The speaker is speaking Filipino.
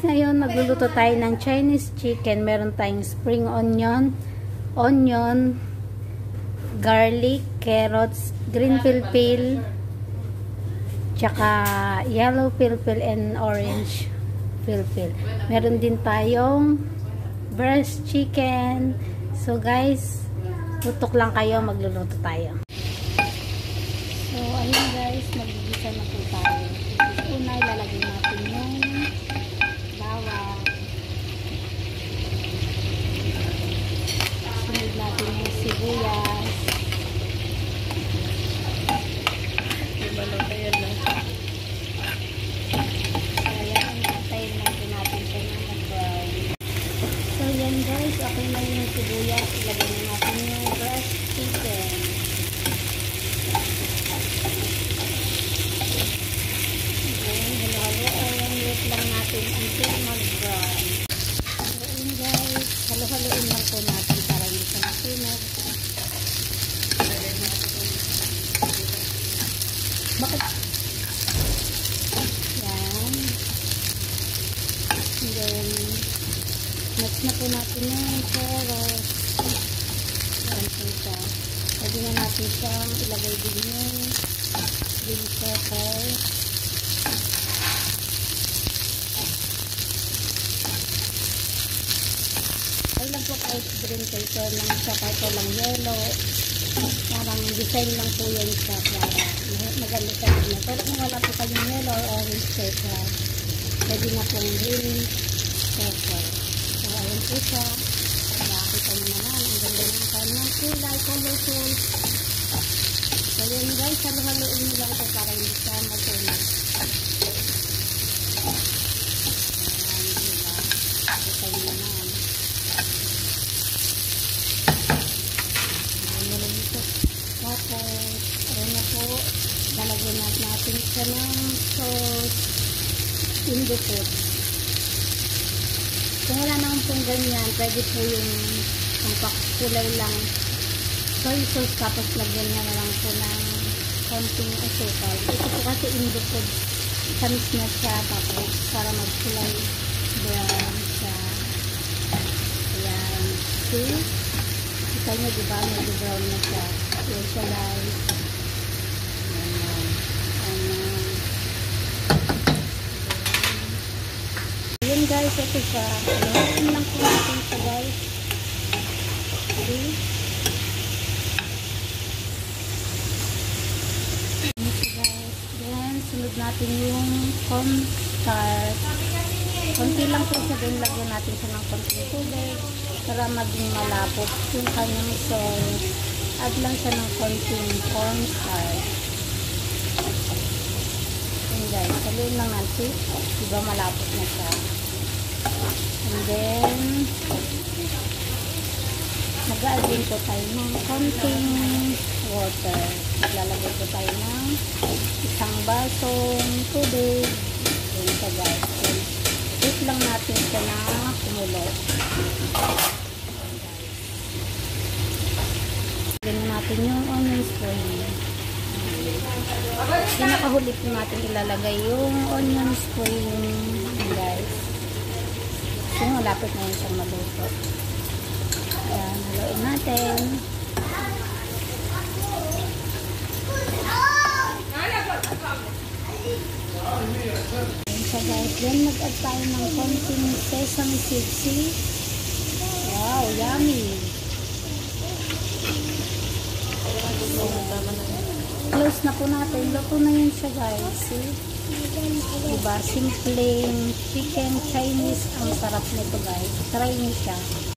Magluluto tayo ng Chinese chicken. Meron tayong spring onion, onion, garlic, carrots, green pilpil, tsaka yellow pilpil and orange pilpil. Meron din tayong breast chicken. So guys, tutok lang kayo, magluluto tayo. So ayun guys, magigisa na po tayo. Una, ilalagay natin yung bawang. Sunod natin sibuyas. Ayan, antayin natin natin siya ng mag-brown. So yan guys, okay na yung sibuyas. Ilagay na natin yung breast chicken. Ayan, halo-halo. Ayan, wait lang natin until mag-brown. Yun guys, halo-haloin lang po natin para hindi siya masinag. Bakit? Yan. And then, mix na po natin yung carrots. Ayan po siya. Pwede na natin siyang ilagay din yung green pepper. Ay lang po kahit green pepper lang siya, kahit walang yellow. Parang design lang po yan siya maganda sa inyo. Pero kung wala po kayong yellow or orange pepper, pwede na pong green pepper. So, ayun po siya. Nakakita nyo naman, ang ganda ng kanyang kulay, colorful. So, yun guys, halo-haloin nyo lang po para hindi siya matunog. Ayan, diba? Nakita nyo naman. Ayan na rin ito. Tapos, ayun na po, lalagyan natin siya ng sauce in the food. Kung wala naman pong ganyan, pwede po yung ang kulay lang soy sauce tapos lagyan na lang po ng konting asukal. Ito po kasi in the food, tamis na siya tapos para magkulay brown siya. Ayan. See? Kita nyo diba, medyo brown na siya. Ayan siya guys. Ayan. Ayan. Guys, ito siya. Ayan lang po natin siya guys. Siya guys. Then, sunod natin yung cornstarch. Konti lang po siya din. Lagyan natin siya ng konting tubig para maging malapot yung kanyang sauce. Add lang siya ng konting cornstarch. Ayan guys. Saluin lang natin. Diba malapot na siya. And then, mag-add din po tayo ng konting water. Maglalagay po tayo ng isang basong tubig. Ayan siya guys. Wait lang natin siya na kumulo. Lagyan natin yung onion spring. Pinakahuli po natin ilalagay yung onion spring guys. Malapit na yun siyang maluto. Ayan, haluin natin. Ayan siya guys. Then, mag-add tayo ng konting sesame seeds. See? Wow, yummy. So, close na po natin. Luto na yun siya guys. See? Diba? Simpleng chicken Chinese. Ang sarap nito guys. Try niyo siya.